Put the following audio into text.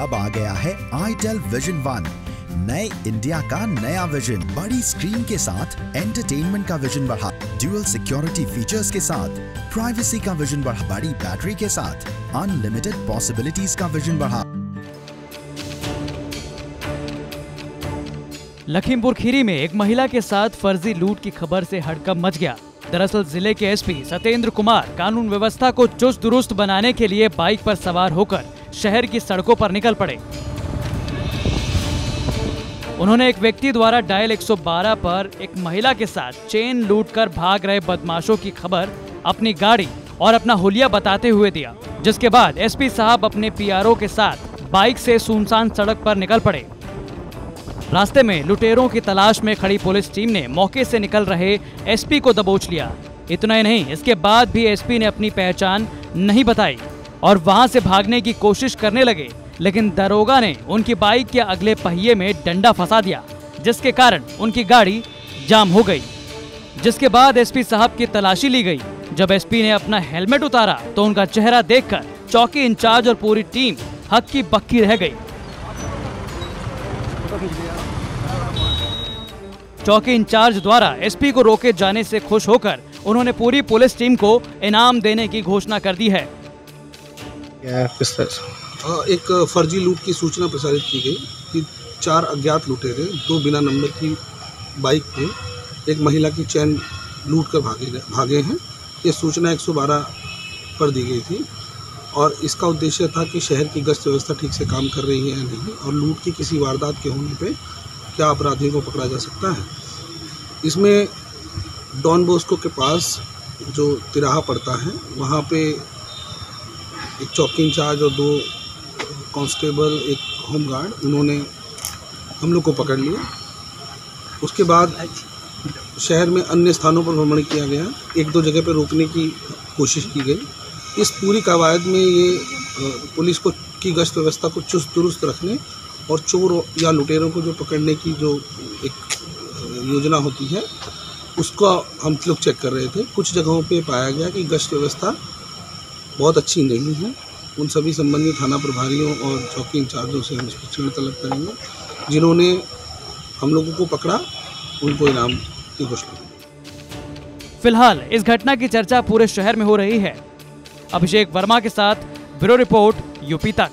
अब आ गया है आईटेल विजन वन नए इंडिया का नया विजन बड़ी स्क्रीन के साथ एंटरटेनमेंट का विजन बढ़ा। ड्यूअल सिक्योरिटी फीचर्स के साथ प्राइवेसी का विजन बढ़ा। बड़ी बैटरी के साथ अनलिमिटेड पॉसिबिलिटीज का विजन बढ़ा। लखीमपुर खीरी में एक महिला के साथ फर्जी लूट की खबर से हड़कंप मच गया। दरअसल ज़िले के एसपी सत्येंद्र कुमार कानून व्यवस्था को चुस्त दुरुस्त बनाने के लिए बाइक पर सवार होकर शहर की सड़कों पर निकल पड़े। उन्होंने एक व्यक्ति द्वारा डायल 112 पर एक महिला के साथ चेन लूटकर भाग रहे बदमाशों की खबर अपनी गाड़ी और अपना हुलिया बताते हुए दिया, जिसके बाद एसपी साहब अपने पीआरओ के साथ बाइक से सुनसान सड़क पर निकल पड़े। रास्ते में लुटेरों की तलाश में खड़ी पुलिस टीम ने मौके से निकल रहे एसपी को दबोच लिया। इतना ही नहीं, इसके बाद भी एसपी ने अपनी पहचान नहीं बताई। और वहाँ से भागने की कोशिश करने लगे, लेकिन दरोगा ने उनकी बाइक के अगले पहिए में डंडा फंसा दिया, जिसके कारण उनकी गाड़ी जाम हो गई। जिसके बाद एसपी साहब की तलाशी ली गई। जब एसपी ने अपना हेलमेट उतारा तो उनका चेहरा देखकर चौकी इंचार्ज और पूरी टीम हक्की बक्की रह गई। चौकी इंचार्ज द्वारा एसपी को रोके जाने से खुश होकर उन्होंने पूरी पुलिस टीम को इनाम देने की घोषणा कर दी है। क्या किस तरह से एक फर्जी लूट की सूचना प्रसारित की गई कि चार अज्ञात लुटेरे दो बिना नंबर की बाइक पे एक महिला की चैन लूट कर भागे भागे हैं। ये सूचना 112 पर दी गई थी और इसका उद्देश्य था कि शहर की गश्त व्यवस्था ठीक से काम कर रही है या नहीं और लूट की किसी वारदात के होने पे क्या अपराधियों को पकड़ा जा सकता है। इसमें डॉन बोस्को के पास जो तिराहा पड़ता है, वहाँ पे एक चौकी इंचार्ज और दो कांस्टेबल, एक होम गार्ड, उन्होंने हम लोग को पकड़ लिया। उसके बाद शहर में अन्य स्थानों पर भ्रमण किया गया। एक दो जगह पर रोकने की कोशिश की गई। इस पूरी कवायद में ये पुलिस को की गश्त व्यवस्था को चुस्त दुरुस्त रखने और चोर या लुटेरों को जो पकड़ने की जो एक योजना होती है, उसका हम लोग चेक कर रहे थे। कुछ जगहों पे पाया गया कि गश्त व्यवस्था बहुत अच्छी नहीं है। उन सभी संबंधित थाना प्रभारियों और चौकी इंचार्जों से हम स्पष्टीकरण तलब करेंगे, जिन्होंने हम लोगों को पकड़ा, उनको इनाम की घोषणा फ़िलहाल इस घटना की चर्चा पूरे शहर में हो रही है। अभिषेक वर्मा के साथ ब्यूरो रिपोर्ट, यूपी तक।